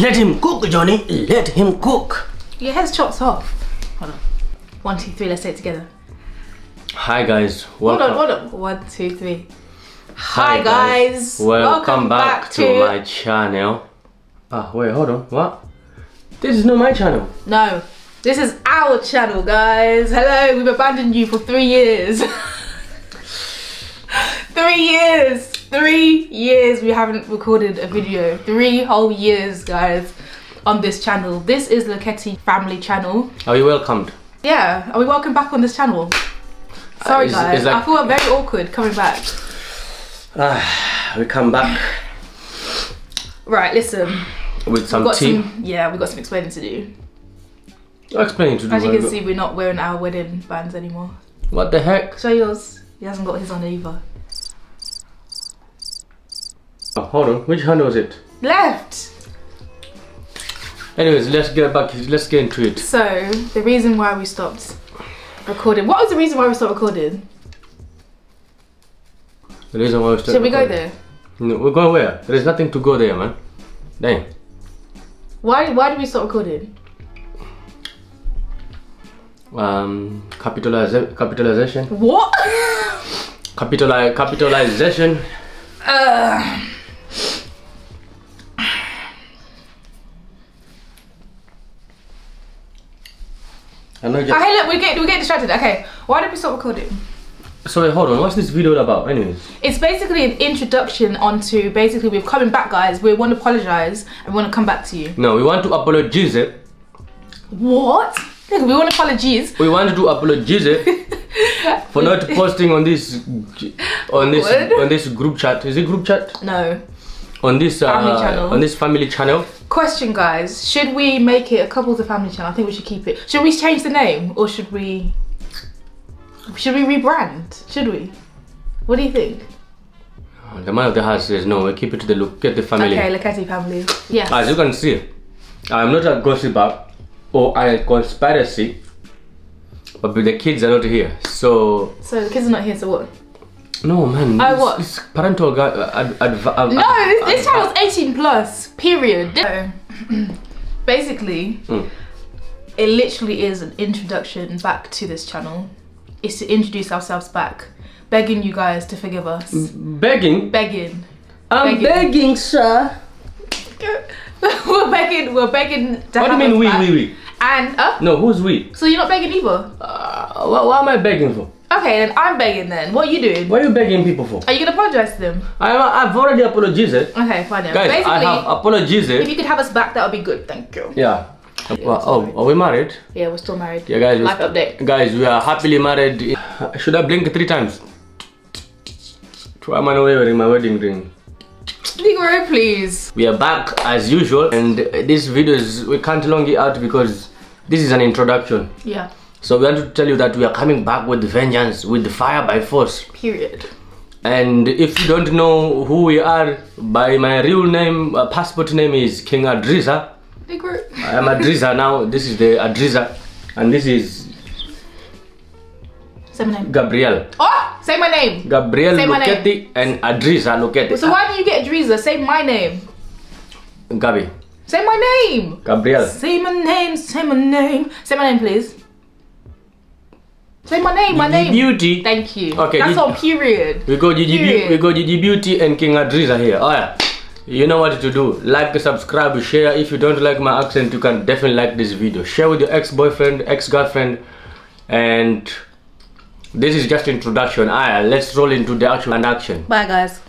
Let him cook, Johnny. Let him cook. Your hair's chopped off. Hold on. One, two, three. Let's say it together. Hi guys. Hold on, hold on. One, two, three. Hi Hi, guys. Welcome, Welcome back, back to, to- my channel. Ah, wait, hold on. What? This is not my channel. No, this is our channel, guys. Hello, we've abandoned you for three years. three years. Three years we haven't recorded a video. Three whole years, guys, on this channel. This is Luchetti Family Channel. Are you welcomed? Yeah, are we welcome back on this channel? Sorry, it's- guys. it's like- I feel very awkward coming back. Ah, we come back Right, listen. with some got tea. some, yeah, we've got some explaining to do. I'll explain to As you you. can see, we're not wearing our wedding bands anymore. What the heck? Show yours. He hasn't got his on either. Oh, hold on. Which hand was it? Left. Anyways, let's get back. Let's get into it. So the reason why we stopped recording. What was the reason why we stopped recording? The reason why we started Should we go recording. there? No, we're going where? There is nothing to go there, man. Dang. Why? Why did we stop recording? Um, capitaliza- capitalization. What? Capitali- capitalization. uh, I know. Just... okay, look, we're getting we're getting distracted. Okay, why did we stop recording? So wait, hold on. What's this video about? Anyways. It's basically an introduction onto basically we're coming back, guys. We want to apologize and we want to come back to you. No, we want to apologize. it. What? Nigga, we want apologies. We want to apologize it for not posting on this on this on this group chat. Is it group chat? No. On this uh, Family channel. on this family channel. Question, guys. Should we make it a couples of family channel? I think we should keep it. Should we change the name or should we? Should we rebrand? Should we? What do you think? The man of the house says no. We keep it to the look at the family. Okay, Luchetti family. Yeah. As you can see, I'm not a gossiper or a conspiracy, but the kids are not here. So so the kids are not here, so what? No, man. I it's, what? It's parental gu- uh, ad, adv- No, this, this ad- channel's 18 plus. Period. So, basically, Mm. it literally is an introduction back to this channel. It's to introduce ourselves back, begging you guys to forgive us. begging. Begging. I'm Begging. begging, sir. we're begging. We're begging. To What do you mean we, back. we, we? And uh, No, who's we? so you're not begging either. Uh, what, what am I begging for? Okay, then I'm begging. Then what are you doing? What are you begging people for? Are you gonna apologize to them? I, I've already apologized. Okay, fine. Then. Guys, Basically, I have apologized. if you could have us back, that would be good. Thank you. Yeah. Well, oh, are we married? Yeah, we're still married. Yeah, guys. Life update. Guys, we are happily married. Should I blink three times? Why am I not wearing my wedding ring? Negro, please. We are back as usual, and this video is we can't long it out because this is an introduction. Yeah. So we want to tell you that we are coming back with vengeance, with the fire by force. Period. And if you don't know who we are, by my real name, uh, passport name is King Adriza. Negro. I am Adriza now. This is the Adriza, and this is Say my name. Gabrielle. Oh, say my name. Gabrielle Say and Adriza Luchetti. So why did you get Adriza? Say my name. Gabi. Say my name. Gabrielle. Say my name. Say my name. Say my name, please. Say my name. My Gigi name. Beauty. Thank you. Okay, That's Gigi- on period. We go Gigi, Beau- Period. we go Gigi Beauty and King Adriza here. Oh yeah. You know what to do. Like, subscribe, share. If you don't like my accent, you can definitely like this video. Share with your ex-boyfriend, ex-girlfriend, and this is just introduction. Alright, let's roll into the actual and action. Bye, guys.